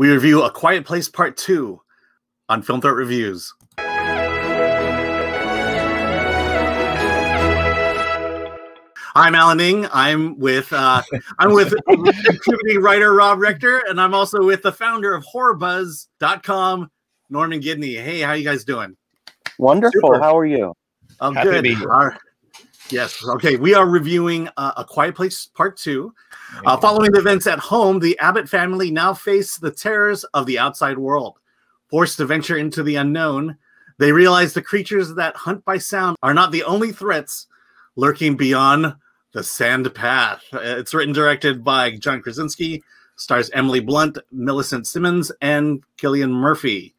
we review A Quiet Place Part 2 on Film Threat Reviews. I'm Alan Ng. I'm with uh, I'm with contributing writer Rob Rector, and I'm also with the founder of HorrorBuzz.com, Norman Gidney. Hey, how you guys doing? Wonderful. Super. How are you? I'm Happy good. Yes. Okay. We are reviewing uh, A Quiet Place Part Two. Uh, following the events at home, the Abbott family now face the terrors of the outside world. Forced to venture into the unknown, they realize the creatures that hunt by sound are not the only threats lurking beyond the sand path. It's written directed by John Krasinski, stars Emily Blunt, Millicent Simmonds, and Cillian Murphy.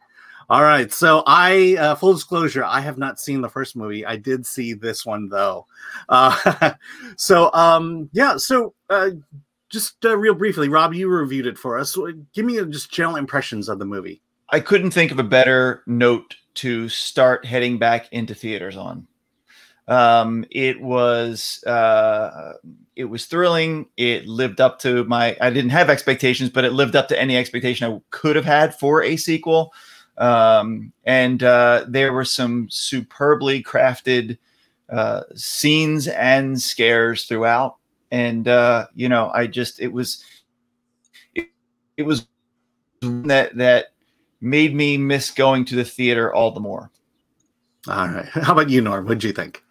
All right, so I uh, full disclosure, I have not seen the first movie. I did see this one though. Uh, so um, yeah, so uh, just uh, real briefly, Rob, you reviewed it for us. Give me just general impressions of the movie. I couldn't think of a better note to start heading back into theaters on. Um, it was uh, it was thrilling. It lived up to my. I didn't have expectations, but it lived up to any expectation I could have had for a sequel. Um, and uh, there were some superbly crafted uh, scenes and scares throughout. And uh, you know, I just it was it, it was that that made me miss going to the theater all the more. All right. How about you, Norm? What did you think?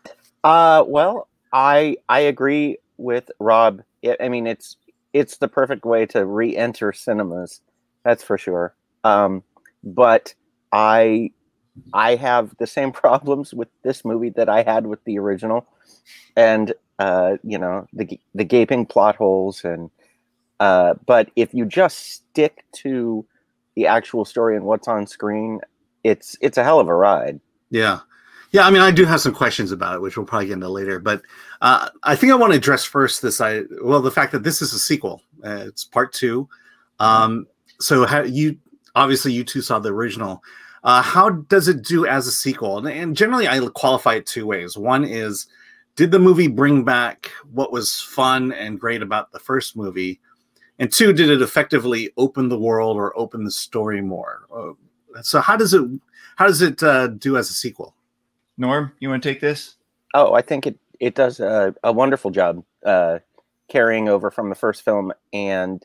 Uh, well, I I agree with Rob. I mean, it's it's the perfect way to re-enter cinemas. That's for sure. Um, but I I have the same problems with this movie that I had with the original, and uh, you know the the gaping plot holes and. Uh, but if you just stick to the actual story and what's on screen, it's it's a hell of a ride. Yeah. Yeah, I mean, I do have some questions about it, which we'll probably get into later. But uh, I think I want to address first this. I well, the fact that this is a sequel. Uh, it's part two. Um, so how you obviously you two saw the original. Uh, how does it do as a sequel? And, and generally, I qualify it two ways. One is, did the movie bring back what was fun and great about the first movie? And two, did it effectively open the world or open the story more? Uh, so how does it how does it uh, do as a sequel? Norm, you want to take this? Oh, I think it it does a, a wonderful job uh, carrying over from the first film and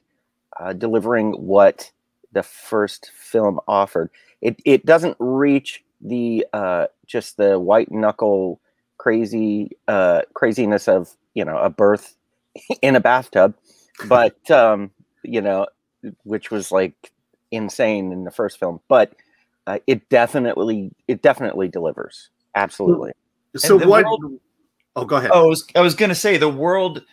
uh, delivering what the first film offered. It it doesn't reach the uh, just the white knuckle crazy uh, craziness of you know a birth in a bathtub, but um, you know which was like insane in the first film, but uh, it definitely it definitely delivers. Absolutely. So what? World, oh, go ahead. Oh, I was, I was going to say the world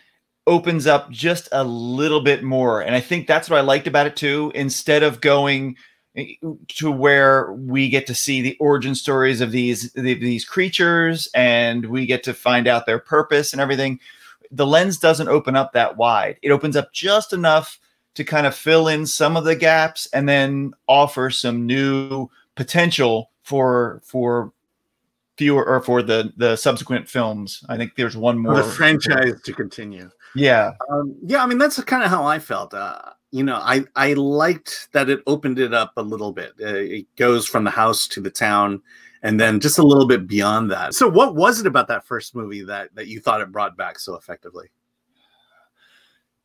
opens up just a little bit more, and I think that's what I liked about it too. Instead of going eh, to where we get to see the origin stories of these these creatures, and we get to find out their purpose and everything, the lens doesn't open up that wide. It opens up just enough to kind of fill in some of the gaps, and then offer some new potential for for fewer or for the the subsequent films. I think there's one more the franchise to continue. Yeah, um, yeah. I mean, that's kind of how I felt. Uh, you know, I I liked that it opened it up a little bit. Uh, it goes from the house to the town, and then just a little bit beyond that. So, what was it about that first movie that that you thought it brought back so effectively?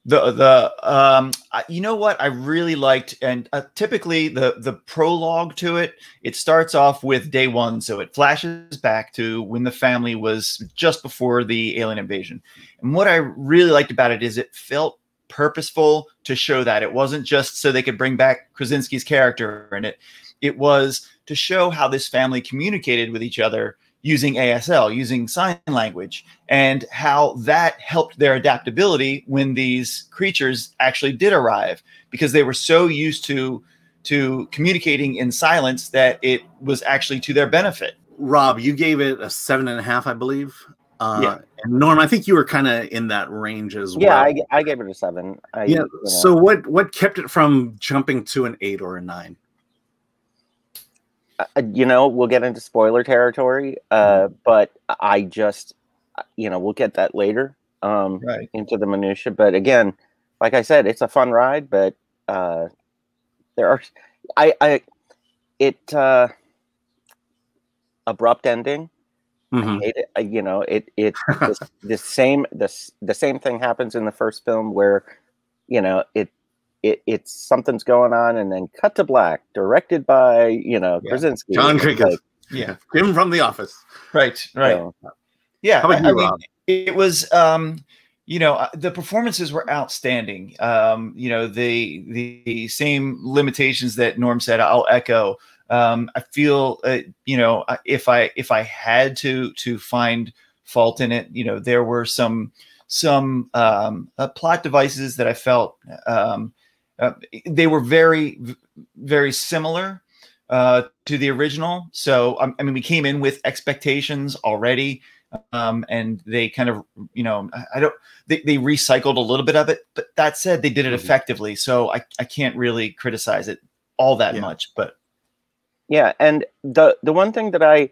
The the um you know what? I really liked and uh, typically the the prologue to it it starts off with day one so it flashes back to when the family was just before the alien invasion. And what i really liked about it is it felt purposeful to show that. It wasn't just so they could bring back krasinski's character in it. It was to show how this family communicated with each other using ASL, using sign language, and how that helped their adaptability when these creatures actually did arrive because they were so used to to communicating in silence that it was actually to their benefit. Rob, you gave it a seven and a half, I believe. Uh, yeah. And Norm, I think you were kind of in that range as well. Yeah, I, I, gave it a seven. I, yeah. You know. So what what kept it from jumping to an eight or a nine? Uh, you know, we'll get into spoiler territory, uh, mm-hmm. but I just, uh, you know, we'll get that later um, right. into the minutia. But again, like I said, it's a fun ride, but uh, there are. I, I, it uh, abrupt ending. Mhm. Hate it. You know, it it the, the same the the same thing happens in the first film where, you know, it it it's something's going on and then cut to black, directed by you know Yeah. Krasinski. John It's like, Yeah. Him from The Office. Right. Right. so, Yeah, How about I- you, I mean, it was um you know uh, the performances were outstanding um you know the the same limitations that norm said i'll echo um i feel uh, you know if i if i had to to find fault in it you know there were some some um uh, plot devices that i felt um uh, they were very very similar uh to the original so um, i mean we came in with expectations already um, and they kind of you know I- don't they, they recycled a little bit of it, but that said, they did it Mhm. effectively, so I, I can't really criticize it all that Yeah. much. But Yeah, and the the one thing that I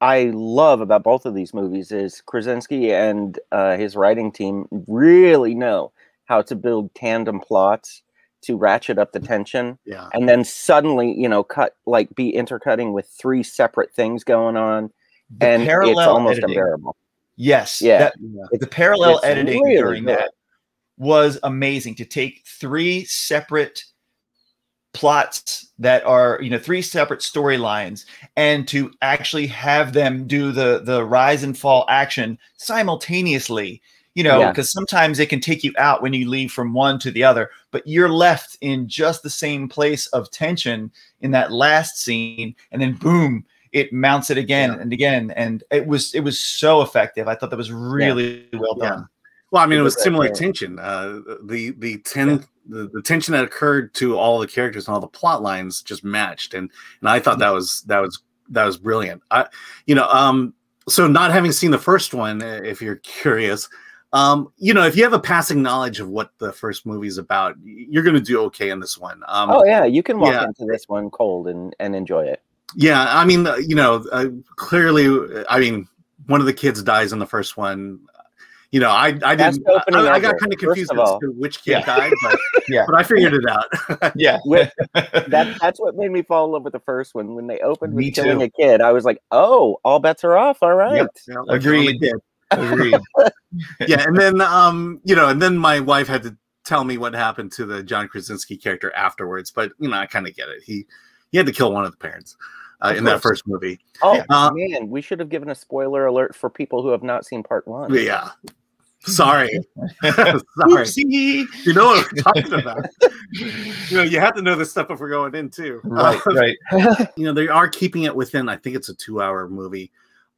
I love about both of these movies is Krasinski and uh, his writing team really know how to build tandem plots to ratchet up the mm. tension, Yeah. and then suddenly you know cut like be intercutting with three separate things going on, the and it's almost editing, unbearable. yes, Yeah. that- Yeah. the parallel It's editing really during good. that was amazing to take three separate plots that are you know three separate storylines and to actually have them do the the rise and fall action simultaneously you know Yeah. because sometimes it can take you out when you leave from one to the other but you're left in just the same place of tension in that last scene and then boom it mounts it again Yeah. and again and it was it was so effective i thought that was really well Yeah. done Well, I mean, it It was was similar tension. Uh, the the ten the, the tension that occurred to all the characters and all the plot lines just matched, and and I thought that was that was that was brilliant. I, you know, um, so not having seen the first one, uh, if you're curious, um, you know, if you have a passing knowledge of what the first movie is about, you're going to do okay in this one. Um, oh yeah, you can walk yeah. into this one cold and and enjoy it. Yeah, I mean, uh, you know, uh, clearly, uh, I mean, one of the kids dies in the first one. You know, I I didn't. I, I got kind of confused as to which kid Yeah. died, but Yeah. but I figured it out. yeah With- That that's what made me fall in love with the first one. When they opened Me with killing too. a kid, I was like, oh, all bets are off. All right. Yep. Yeah, like, Agreed. I'm a kid. agreed Yeah, and then um, you know, and then my wife had to tell me what happened to the John Krasinski character afterwards. But you know, I kind of get it. He he had to kill one of the parents uh, Of in that first movie. Oh Uh, man, we should have given a spoiler alert for people who have not seen part one. Yeah. Sorry. Sorry. Oopsie. You know what I'm talking about. you know, you have to know this stuff if we're going in too. right Uh, right you know, they are keeping it within. I think it's a two-hour movie.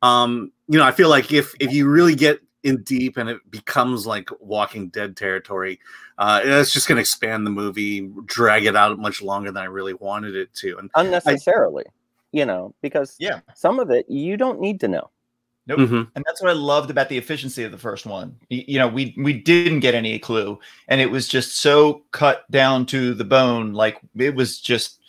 Um, you know, I feel like if if you really get in deep and it becomes like Walking Dead territory, uh, it's just going to expand the movie, drag it out much longer than I really wanted it to. And Unnecessarily, you know, because yeah some of it you don't need to know. Nope. Mhm. and that's what I loved about the efficiency of the first one. Y- You know, we we didn't get any clue, and it was just so cut down to the bone. Like it was just,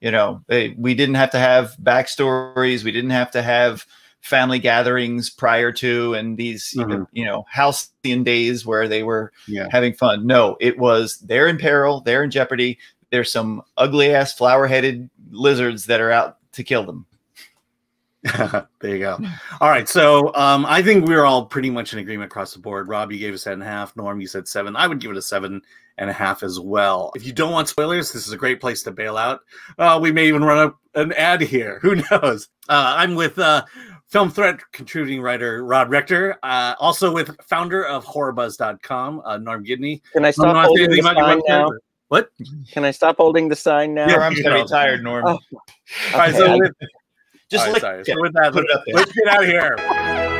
you know, eh, we didn't have to have backstories. We didn't have to have family gatherings prior to and these you know, you know halcyon days where they were yeah, having fun. No, it was they're in peril, they're in jeopardy. There's some ugly ass flower headed lizards that are out to kill them. there you go. All right, so um, I think we're all pretty much in agreement across the board. Rob, you gave us seven and a half. Norm, you said seven. I would give it a seven and a half as well. If you don't want spoilers, this is a great place to bail out. Uh, we may even run up an ad here. Who knows? Uh, I'm with uh, film threat contributing writer Rob Rector, uh, also with founder of horrorbuzz.com, uh, Norm Gidney. Can I stop you holding the sign website? now? What? Can I stop holding the sign now? Yeah. Your arm's gonna be tired, Norm. Oh, All right, so with, Just all right, lick sorry. So with that, Put it up there. let's get out of here.